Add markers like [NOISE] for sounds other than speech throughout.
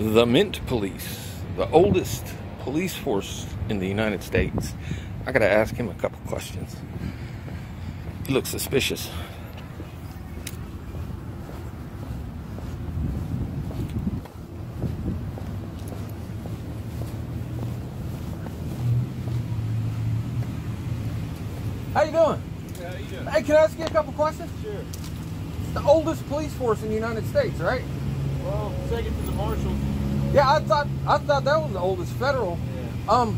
The Mint Police, the oldest police force in the United States. I gotta ask him a couple questions. He looks suspicious. How you doing? How you doing? Hey, can I ask you a couple questions? Sure. It's the oldest police force in the United States, right? Well, second to the marshals. Yeah, I thought I thought that was the oldest federal. Yeah. Um,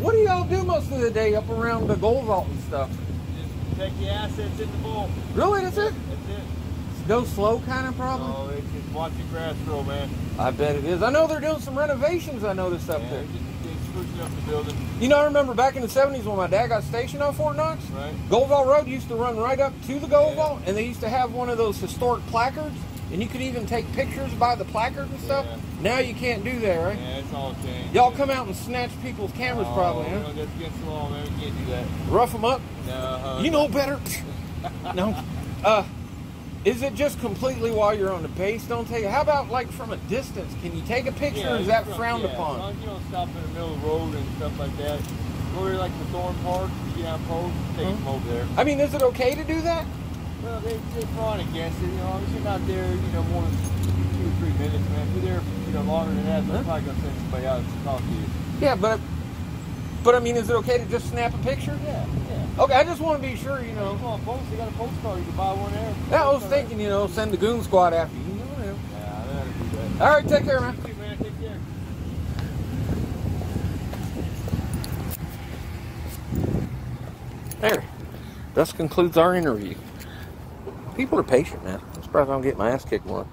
what do y'all do most of the day up around the gold vault and stuff? Just take the assets in the vault. Really, that's it? That's it. Go slow, kind of problem? Oh, it's just watch the grass grow, man. I bet it is. I know they're doing some renovations. I noticed up Yeah, there. it's just it's sprucing up the building, You know, I remember back in the '70s when my dad got stationed on Fort Knox. right? Gold Vault Road used to run right up to the Gold Yeah. Vault, and they used to have one of those historic placards, and you could even take pictures by the placard and stuff. Yeah. Now you can't do that, right? Yeah, it's all changed. Y'all come out and snatch people's cameras, oh, probably, You huh? know, that's against the law, man. We can't do that. Rough them up. No. uh, You know better. [LAUGHS] no. Uh, is it just completely while you're on the base? Don't take. How about like from a distance? Can you take a picture? Yeah, or is that frowned yeah, As upon? long as you don't stop in the middle of the road and stuff like that. Go to like the Thorn Park, you get on post, take Huh? them over there. I mean, is it okay to do that? Well, they, they frown against it, you know, you're not there, you know, more than two or three minutes, man. If you're there, you know, longer than that, they're Huh? probably gonna send somebody out to talk to you. Yeah, but but I mean, is it okay to just snap a picture? Yeah, yeah. Okay, I just want to be sure. You know. know, on post, they got a postcard, you can buy one there. Yeah, I was thinking, you know, send the goon squad after you. Yeah, to do that. All right, take care, man. You too, man, take care. There. Thus concludes our interview. People are patient, man. I'm surprised I don't get my ass kicked more.